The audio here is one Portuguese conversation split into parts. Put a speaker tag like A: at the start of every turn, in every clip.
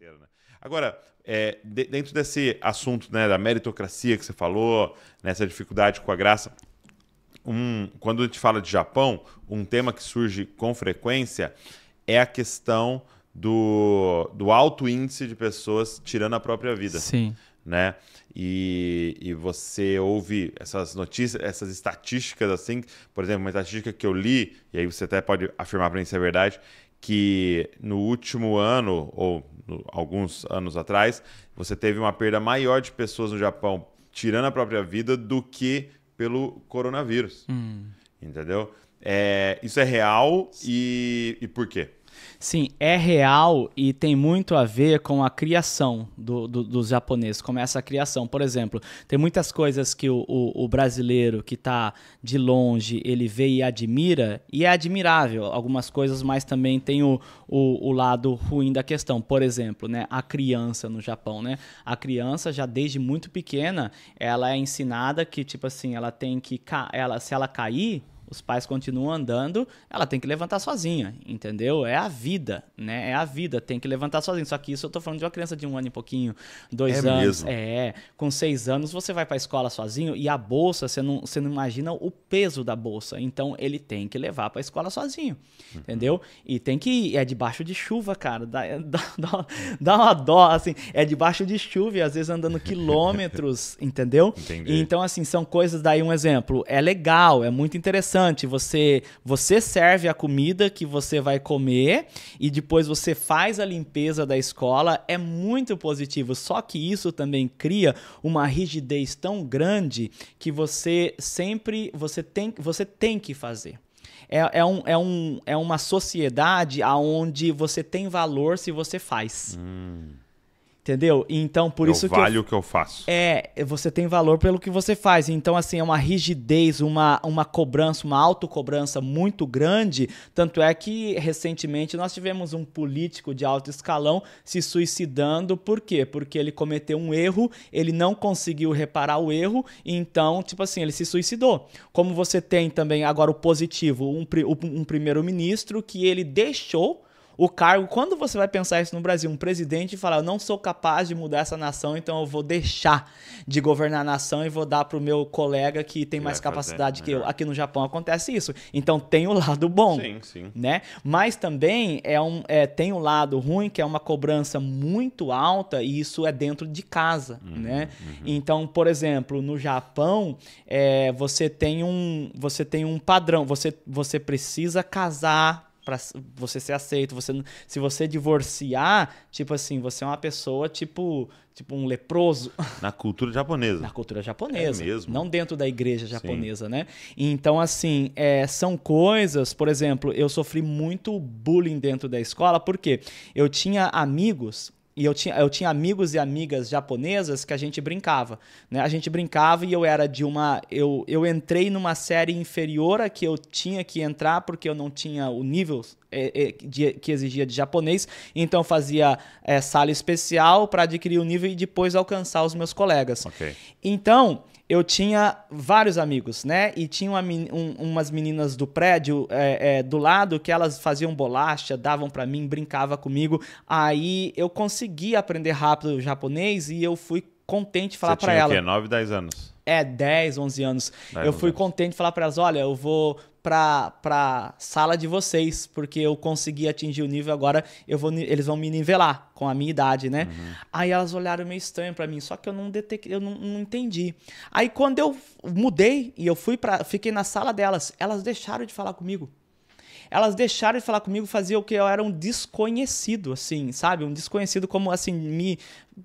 A: inteiro, né? Agora, é, de, dentro desse assunto né, da meritocracia que você falou, nessa dificuldade com a graça, um, quando a gente fala de Japão, um tema que surge com frequência é a questão do, do alto índice de pessoas tirando a própria vida.
B: Sim.
A: Né? E, e você ouve essas notícias, essas estatísticas assim, por exemplo, uma estatística que eu li, e aí você até pode afirmar para mim se é verdade, que no último ano, ou no, alguns anos atrás, você teve uma perda maior de pessoas no Japão tirando a própria vida do que pelo coronavírus.
B: Hum.
A: Entendeu? É, isso é real e, e por quê?
B: Sim, é real e tem muito a ver com a criação do, do, dos japoneses, como essa criação. Por exemplo, tem muitas coisas que o, o, o brasileiro que está de longe, ele vê e admira, e é admirável algumas coisas, mas também tem o, o, o lado ruim da questão. Por exemplo, né, a criança no Japão, né? A criança já desde muito pequena, ela é ensinada que, tipo assim, ela tem que... Ela, se ela cair, os pais continuam andando, ela tem que levantar sozinha, entendeu? É a vida, né? É a vida, tem que levantar sozinha. Só que isso eu tô falando de uma criança de um ano e pouquinho, dois é anos. Mesmo? É, com seis anos você vai para a escola sozinho e a bolsa, você não, você não imagina o peso da bolsa. Então ele tem que levar para a escola sozinho, uhum. entendeu? E tem que ir, é debaixo de chuva, cara, dá, dá, dá uma dó, assim, é debaixo de chuva e às vezes andando quilômetros, entendeu? Entendi. Então, assim, são coisas, daí um exemplo, é legal, é muito interessante Você, você serve a comida que você vai comer e depois você faz a limpeza da escola. É muito positivo. Só que isso também cria uma rigidez tão grande que você sempre você tem, você tem que fazer. É, é, um, é, um, é uma sociedade onde você tem valor se você faz. Hum. Entendeu? Então, por
A: eu
B: isso
A: que. Vale eu, o que eu faço.
B: É, você tem valor pelo que você faz. Então, assim, é uma rigidez, uma, uma cobrança, uma autocobrança muito grande. Tanto é que, recentemente, nós tivemos um político de alto escalão se suicidando. Por quê? Porque ele cometeu um erro, ele não conseguiu reparar o erro, então, tipo assim, ele se suicidou. Como você tem também agora o positivo, um, um primeiro-ministro que ele deixou o cargo, quando você vai pensar isso no Brasil, um presidente falar, eu não sou capaz de mudar essa nação, então eu vou deixar de governar a nação e vou dar para o meu colega que tem mais capacidade que eu. Aqui no Japão acontece isso. Então tem o lado bom, sim, sim. né? Mas também é um, é, tem o um lado ruim, que é uma cobrança muito alta e isso é dentro de casa, uhum, né? Uhum. Então, por exemplo, no Japão, é, você tem um, você tem um padrão, você, você precisa casar para você ser aceito. Você, se você divorciar, tipo assim, você é uma pessoa tipo, tipo um leproso.
A: Na cultura japonesa.
B: Na cultura japonesa.
A: É mesmo.
B: Não dentro da igreja japonesa, Sim. né? Então, assim, é, são coisas, por exemplo, eu sofri muito bullying dentro da escola, porque eu tinha amigos e eu tinha, eu tinha amigos e amigas japonesas que a gente brincava. Né? A gente brincava e eu era de uma. Eu, eu entrei numa série inferior a que eu tinha que entrar porque eu não tinha o nível é, de, que exigia de japonês. Então fazia é, sala especial para adquirir o nível e depois alcançar os meus colegas.
A: Okay.
B: Então eu tinha vários amigos, né? E tinha uma, um, umas meninas do prédio é, é, do lado que elas faziam bolacha, davam para mim, brincava comigo. Aí eu consegui aprender rápido o japonês e eu fui contente de falar para ela. Você
A: tinha o quê? 9, 10 anos?
B: É, 10, 11 anos. 10, eu fui anos. contente de falar para elas, olha, eu vou pra, pra sala de vocês, porque eu consegui atingir o nível agora, eu vou, eles vão me nivelar com a minha idade, né? Uhum. Aí elas olharam meio estranho para mim, só que eu não detectei, eu não, não, entendi. Aí quando eu mudei e eu fui para, fiquei na sala delas, elas deixaram de falar comigo elas deixaram de falar comigo, fazia o que eu era um desconhecido, assim, sabe? Um desconhecido como assim, me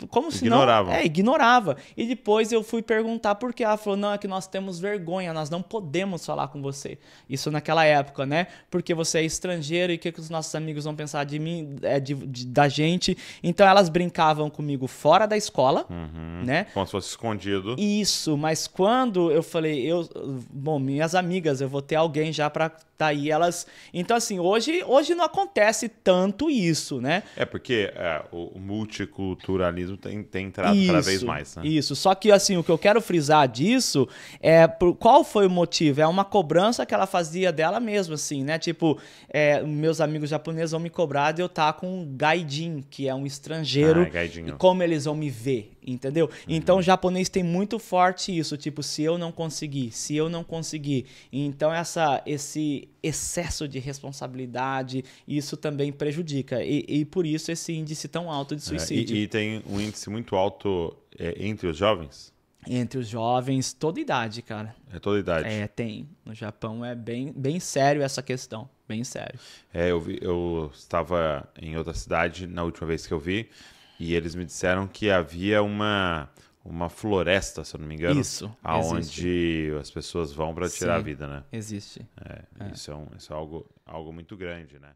B: como se
A: ignorava.
B: não. É, ignorava. E depois eu fui perguntar por que. Ela falou: não, é que nós temos vergonha, nós não podemos falar com você. Isso naquela época, né? Porque você é estrangeiro e o que, que os nossos amigos vão pensar de mim, é, de, de, da gente. Então elas brincavam comigo fora da escola, uhum. né?
A: Como se fosse escondido.
B: Isso, mas quando eu falei, eu. Bom, minhas amigas, eu vou ter alguém já pra tá aí elas então assim hoje hoje não acontece tanto isso né
A: é porque é, o multiculturalismo japonismo tem, tem entrado
B: isso,
A: cada vez mais. Né?
B: Isso. Só que assim, o que eu quero frisar disso é por, qual foi o motivo? É uma cobrança que ela fazia dela mesma, assim, né? Tipo, é, meus amigos japoneses vão me cobrar de eu estar com um gaijin, que é um estrangeiro,
A: Ah,
B: e como eles vão me ver, entendeu? Então o japonês tem muito forte isso, tipo, se eu não conseguir, se eu não conseguir. Então essa, esse excesso de responsabilidade, isso também prejudica. E, e por isso esse índice tão alto de
A: É,
B: suicídio.
A: e, e tem um índice muito alto é, entre os jovens.
B: Entre os jovens, toda idade, cara.
A: É toda idade.
B: É, tem. No Japão é bem, bem sério essa questão. Bem sério.
A: É, eu, vi- eu estava em outra cidade na última vez que eu vi e eles me disseram que havia uma, uma floresta, se eu não me engano,
B: Isso,
A: aonde as pessoas vão para tirar a
B: Sim.
A: vida, né?
B: Existe.
A: É, Isso, é um, isso é algo, algo muito grande, né?